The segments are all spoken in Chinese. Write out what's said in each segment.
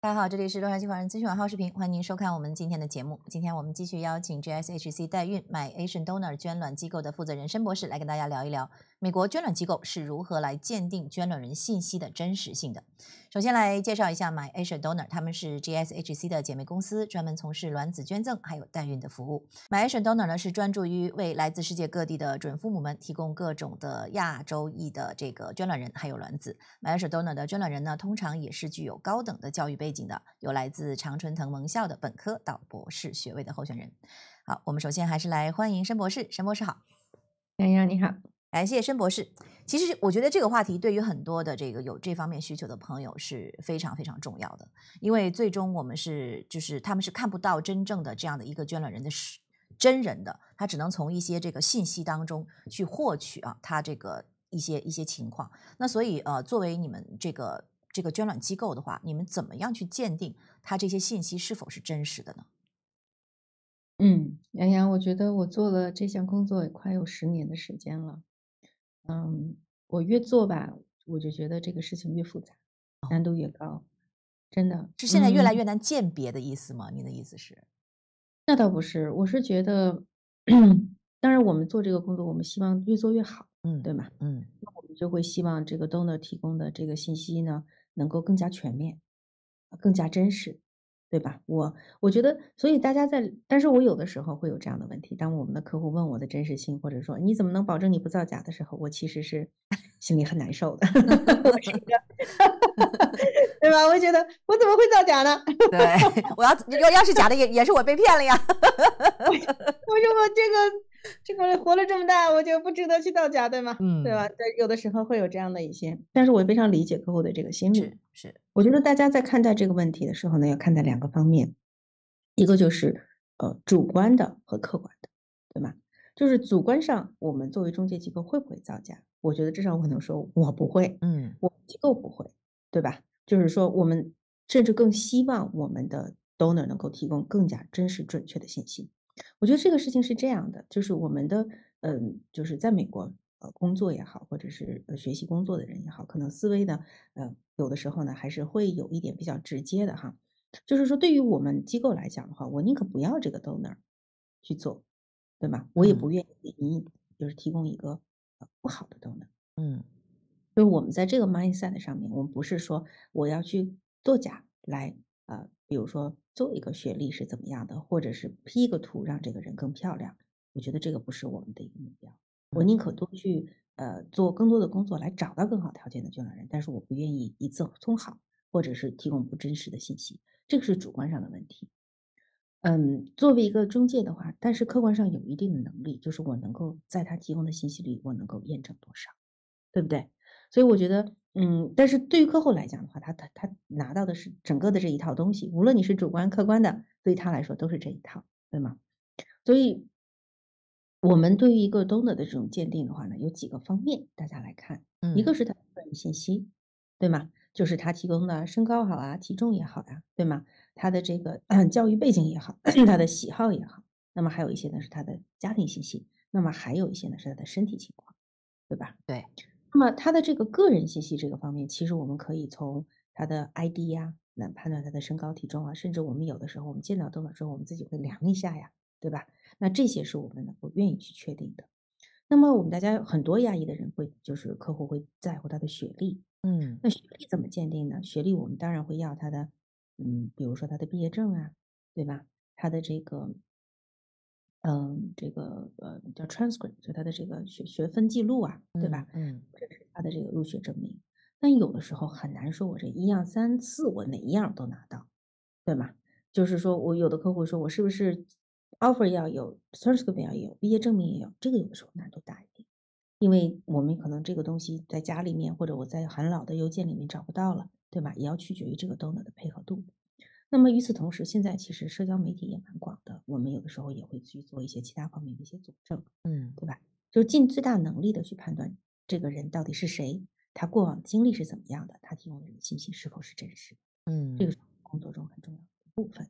大家好，这里是洛杉矶华人资讯网号视频，欢迎您收看我们今天的节目。今天我们继续邀请 GSHC 代孕 My Asian Donor 捐卵机构的负责人申博士来跟大家聊一聊，美国捐卵机构是如何来鉴定捐卵人信息的真实性的。首先来介绍一下 My Asian Donor，他们是 GSHC 的姐妹公司，专门从事卵子捐赠还有代孕的服务。My Asian Donor 呢是专注于为来自世界各地的准父母们提供各种的亚洲裔的这个捐卵人还有卵子。My Asian Donor 的捐卵人呢，通常也是具有高等的教育背景的，有来自常春藤盟校的本科到博士学位的候选人。好，我们首先还是来欢迎申博士，申博士好。洋洋你好，感谢申博士。其实我觉得这个话题对于很多的这个有这方面需求的朋友是非常非常重要的，因为最终我们是就是他们是看不到真正的这样的一个捐卵人的是真人的，他只能从一些这个信息当中去获取啊，他这个一些一些情况。那所以呃，作为你们这个这个捐卵机构的话，你们怎么样去鉴定他这些信息是否是真实的呢？嗯，洋洋，我觉得我做了这项工作也快有十年的时间了，嗯，我越做吧，我就觉得这个事情越复杂，难度越高，真的是现在越来嗯越难鉴别的意思吗？你的意思是？那倒不是，我是觉得，当然我们做这个工作，我们希望越做越好，嗯对吗？嗯那我们就会希望这个 donor 提供的这个信息呢，能够更加全面，更加真实，对吧？我我觉得，所以大家在，但是我有的时候会有这样的问题，当我们的客户问我的真实性，或者说你怎么能保证你不造假的时候，我其实是 心里很难受的，我是一个，对吧？我觉得我怎么会造假呢？对，我要要要是假的也也是我被骗了呀。我说我这个这个活了这么大，我就不值得去造假，对吗？嗯对吧？对，有的时候会有这样的一些，但是我非常理解客户的这个心理。是是，我觉得大家在看待这个问题的时候呢，要看待两个方面，一个就是呃主观的和客观的，对吗？就是主观上，我们作为中介机构会不会造假？我觉得至少我能说我不会，嗯我机构不会，对吧？就是说，我们甚至更希望我们的 donor 能够提供更加真实准确的信息。我觉得这个事情是这样的，就是我们的嗯，就是在美国呃工作也好，或者是呃学习工作的人也好，可能思维呢，呃，有的时候呢还是会有一点比较直接的哈。就是说，对于我们机构来讲的话，我宁可不要这个 donor 去做，对吧？我也嗯不愿意给你就是提供一个呃不好的 donor。嗯就是我们在这个 mindset 上面，我们不是说我要去作假来呃，比如说做一个学历是怎么样的，或者是 P 一个图让这个人更漂亮。我觉得这个不是我们的一个目标。我宁可多去呃做更多的工作来找到更好条件的捐卵人，但是我不愿意一次充好，或者是提供不真实的信息，这个是主观上的问题。嗯，作为一个中介的话，但是客观上有一定的能力，就是我能够在他提供的信息里，我能够验证多少，对不对？所以我觉得，嗯，但是对于客户来讲的话，他他他拿到的是整个的这一套东西，无论你是主观客观的，对他来说都是这一套，对吗？所以，我们对于一个 donor 的这种鉴定的话呢，有几个方面大家来看，一个嗯是他的个人信息，对吗？就是他提供的身高好啊，体重也好呀、对吗？他的这个 教育背景也好，他的喜好也好，那么还有一些呢是他的家庭信息，那么还有一些呢是他的身体情况，对吧？对，那么他的这个个人信息这个方面，其实我们可以从他的 ID 呀、来判断他的身高体重啊，甚至我们有的时候我们见到 donor 之后，我们自己会量一下呀，对吧？那这些是我们能够愿意去确定的。那么我们大家很多亚裔的人会，就是客户会在乎他的学历，嗯那学历怎么鉴定呢？学历我们当然会要他的，嗯，比如说他的毕业证啊，对吧？他的这个，嗯，这个呃叫 transcript，就他的这个学学分记录啊，对吧？嗯或者是他的这个入学证明。但有的时候很难说，我这一样三次我哪一样都拿到，对吗？就是说我有的客户说我是不是 offer 要有，transcript 要有，毕业证明也有，这个有的时候难度大一点。因为我们可能这个东西在家里面，或者我在很老的邮件里面找不到了，对吧？也要取决于这个 donor 的配合度。那么与此同时，现在其实社交媒体也蛮广的，我们有的时候也会去做一些其他方面的一些佐证，嗯。对吧？就尽最大能力的去判断这个人到底是谁，他过往经历是怎么样的，他提供的这个信息是否是真实。的，嗯，这个是工作中很重要的一部分。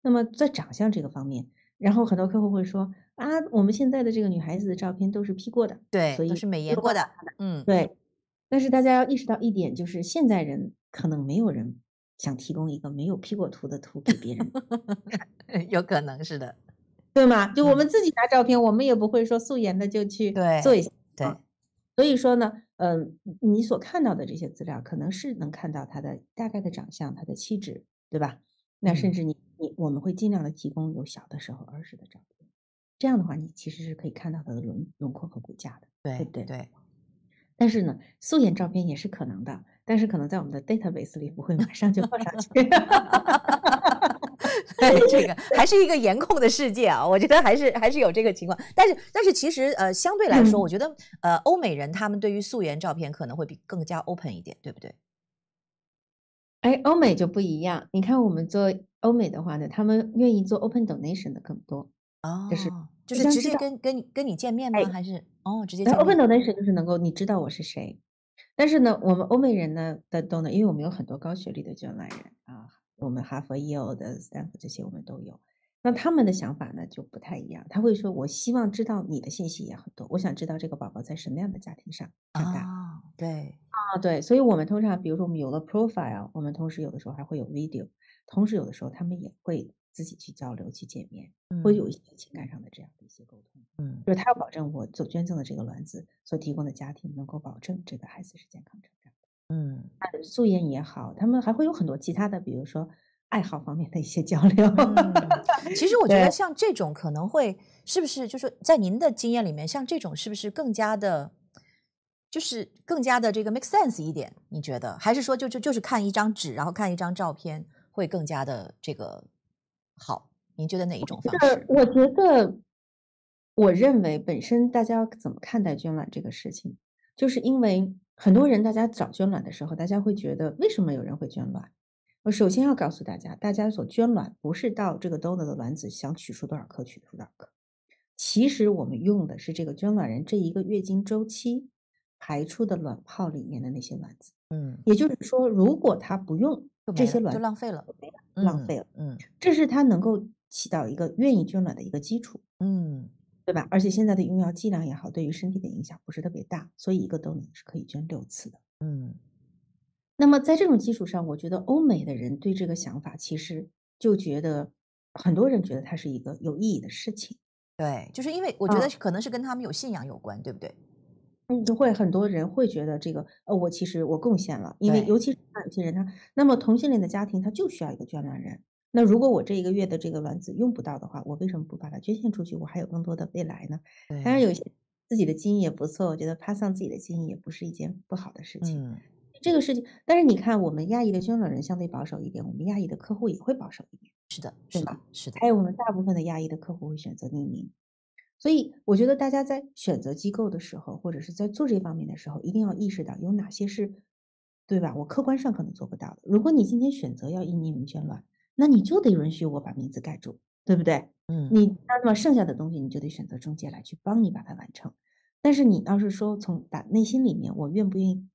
那么在长相这个方面，然后很多客户会说啊，我们现在的这个女孩子的照片都是 P 过的，对，所以都是美颜过的，嗯。对，但是大家要意识到一点，就是现在人可能没有人想提供一个没有 P 过图的图给别人，有可能是的，对吗？就我嗯们自己拿照片，我们也不会说素颜的就去做一下。对啊所以说呢，嗯、你所看到的这些资料，可能是能看到他的大概的长相、他的气质，对吧？那甚嗯至你你我们会尽量的提供有小的时候儿时的照片，这样的话，你其实是可以看到他的轮轮廓和骨架的。对不对对，但是呢，素颜照片也是可能的，但是可能在我们的 database 里不会马上就放上去。对，这个还是一个颜控的世界啊，我觉得还是还是有这个情况。但是但是其实呃，相对来说，嗯我觉得呃，欧美人他们对于素颜照片可能会比更加 open 一点，对不对？哎，欧美就不一样。你看，我们做欧美的话呢，他们愿意做 open donation 的更多。哦，就是就是直接跟跟跟你见面吗？哎还是哦，直接然后见 open？donation 就是能够你知道我是谁。但是呢，我们欧美人呢的 donor，因为我们有很多高学历的捐卵人啊，我们哈佛、耶鲁的、斯坦福这些我们都有。那他们的想法呢就不太一样，他会说：“我希望知道你的信息也很多，我想知道这个宝宝在什么样的家庭上长大。啊，对，啊，对，所以我们通常，比如说我们有了 profile，我们同时有的时候还会有 video，同时有的时候他们也会自己去交流、去见面，会嗯有一些情感上的这样的一些沟通。嗯就是他要保证我所捐赠的这个卵子所提供的家庭能够保证这个孩子是健康成长的。嗯，那素颜也好，他们还会有很多其他的，比如说爱好方面的一些交流。嗯，其实我觉得像这种可能会是不是就是在您的经验里面，像这种是不是更加的，就是更加的这个 make sense 一点？你觉得，还是说就就就是看一张纸，然后看一张照片会更加的这个好？您觉得哪一种方呃式？我觉得，我认为本身大家要怎么看待捐卵这个事情，就是因为很多人大家找捐卵的时候，大家会觉得为什么有人会捐卵？我首先要告诉大家，大家所捐卵不是到这个 donor 的卵子想取出多少颗取出多少颗，其实我们用的是这个捐卵人这一个月经周期排出的卵泡里面的那些卵子。嗯，也就是说，如果他不用这些卵就浪费了，浪嗯费了，嗯这是它能够起到一个愿意捐卵的一个基础。嗯对吧？而且现在的用药剂量也好，对于身体的影响不是特别大，所以一个 donor 是可以捐六次的。嗯那么在这种基础上，我觉得欧美的人对这个想法其实就觉得，很多人觉得它是一个有意义的事情。对，就是因为我觉啊得可能是跟他们有信仰有关，对不对？嗯，就会很多人会觉得这个，呃，我其实我贡献了，因为对尤其是像有些人他，那么同性恋的家庭他就需要一个捐卵人。那如果我这一个月的这个卵子用不到的话，我为什么不把它捐献出去？我还有更多的未来呢？当然，对，有些自己的基因也不错，我觉得 pass on 自己的基因也不是一件不好的事情。嗯这个事情，但是你看，我们亚裔的捐卵人相对保守一点，我们亚裔的客户也会保守一点，是的，对是的吧，是的，还有我们大部分的亚裔的客户会选择匿名。所以，我觉得大家在选择机构的时候，或者是在做这方面的时候，一定要意识到有哪些是，对吧？我客观上可能做不到的。如果你今天选择要以匿名捐卵，那你就得允许我把名字盖住，对不对？嗯你那么剩下的东西，你就得选择中介来去帮你把它完成。但是你要是说从打内心里面，我愿不愿意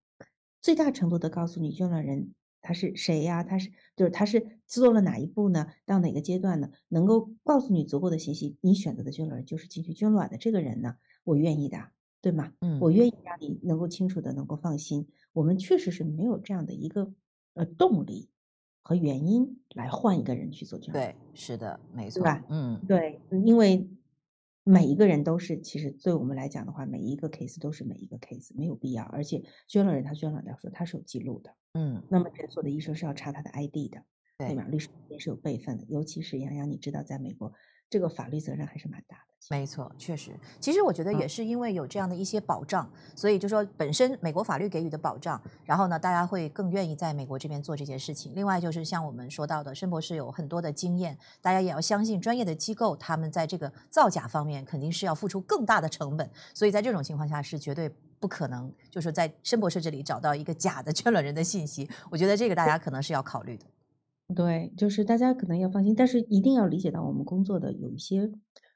最大程度的告诉你捐卵人他是谁呀？他是就是他是做了哪一步呢？到哪个阶段呢？能够告诉你足够的信息，你选择的捐卵人就是进去捐卵的这个人呢，我愿意的，对吗？嗯我嗯愿意让你能够清楚的能够放心。我们确实是没有这样的一个呃动力和原因来换一个人去做捐卵。对，是的，没错，吧嗯对，嗯因为每一个人都是，其实对我们来讲的话，每一个 case 都是每一个 case，没有必要。而且捐了人他捐卵的时候他是有记录的，嗯，那么诊所的医生是要查他的 ID 的，对对吧？律师也是有备份的，尤其是杨洋，你知道，在美国这个法律责任还是蛮大的。没错，确实，其实我觉得也嗯是因为有这样的一些保障，所以就说本身美国法律给予的保障，然后呢，大家会更愿意在美国这边做这件事情。另外就是像我们说到的，申博士有很多的经验，大家也要相信专业的机构，他们在这个造假方面肯定是要付出更大的成本，所以在这种情况下是绝对不可能，就是在申博士这里找到一个假的 捐卵人的信息。我觉得这个大家可能是要考虑的。对，就是大家可能要放心，但是一定要理解到我们工作的有一些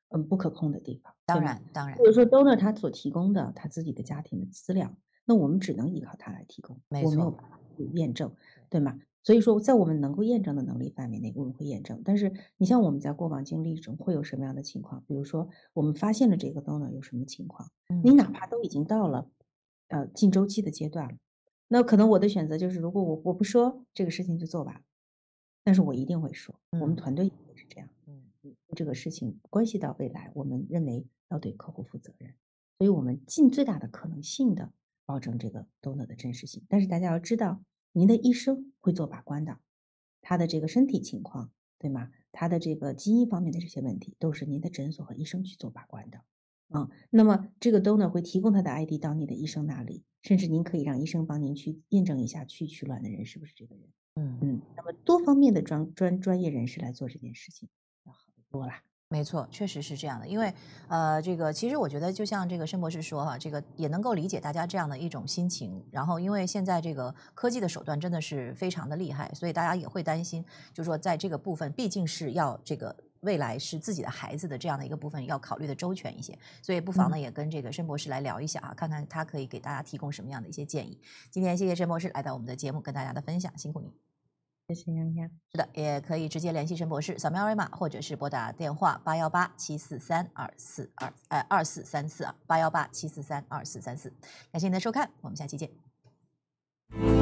嗯不可控的地方。当然，当然比，如说 donor 他所提供的他自己的家庭的资料，那我们只能依靠他来提供，没我没有错办法去验证，对吗？所以说，在我们能够验证的能力范围内，我们会验证。但是，你像我们在过往经历中会有什么样的情况？比如说，我们发现了这个 donor 有什么情况，你嗯哪怕都已经到了呃近周期的阶段了，那可能我的选择就是，如果我我不说这个事情就做完，但是我一定会说，我们嗯团队也是这样。嗯嗯这个事情关系到未来，我们认为要对客户负责任，所以我们尽最大的可能性的保证这个 donor 的真实性。但是大家要知道，您的医生会做把关的，他的这个身体情况，对吗？他的这个基因方面的这些问题，都是您的诊所和医生去做把关的。啊，那么这个 donor 会提供他的 ID 到你的医生那里，甚至您可以让医生帮您去验证一下去取卵的人是不是这个人。嗯。嗯，那么多方面的专专专业人士来做这件事情，要好得多啦。没错，确实是这样的。因为，呃，这个其实我觉得，就像这个申博士说哈，这个也能够理解大家这样的一种心情。然后，因为现在这个科技的手段真的是非常的厉害，所以大家也会担心，就是说在这个部分，毕竟是要这个未来是自己的孩子的这样的一个部分，要考虑的周全一些。所以不妨呢，也跟这个申博士来聊一下啊，看看他可以给大家提供什么样的一些建议。今天谢谢申博士来到我们的节目，跟大家的分享，辛苦你。谢谢杨洋。是的，也可以直接联系申博士，扫描二维码，或者是拨打电话八幺八七四三二四二呃二四三四啊，八幺八七四三二四三四。感谢您的收看，我们下期见。